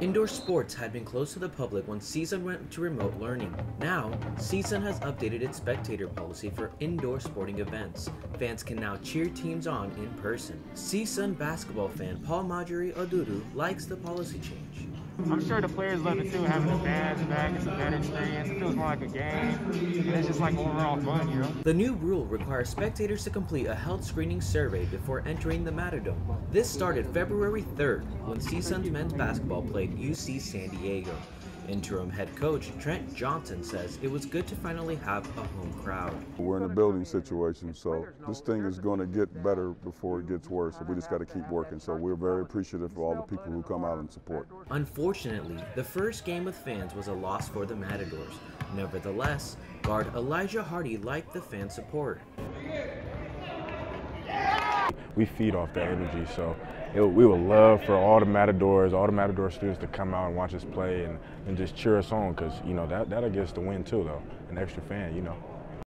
Indoor sports had been closed to the public when CSUN went to remote learning. Now, CSUN has updated its spectator policy for indoor sporting events. Fans can now cheer teams on in person. CSUN basketball fan Paul Marjorie Oduru likes the policy change. I'm sure the players love it too, having the fans back. It's a better experience. It feels more like a game. And it's just like overall fun, you know? The new rule requires spectators to complete a health screening survey before entering the Matadome. This started February 3rd when CSUN's men's basketball played UC San Diego. Interim head coach Trent Johnson says it was good to finally have a home crowd. We're in a building situation, so this thing is going to get better before it gets worse. So we just got to keep working. So we're very appreciative for all the people who come out and support. Unfortunately, the first game with fans was a loss for the Matadors. Nevertheless, guard Elijah Hardy liked the fan support. We feed off that energy, so it, we would love for all the Matadors, all the Matador students to come out and watch us play and, and just cheer us on because, you know, that, that'll get us the win too, though, an extra fan, you know.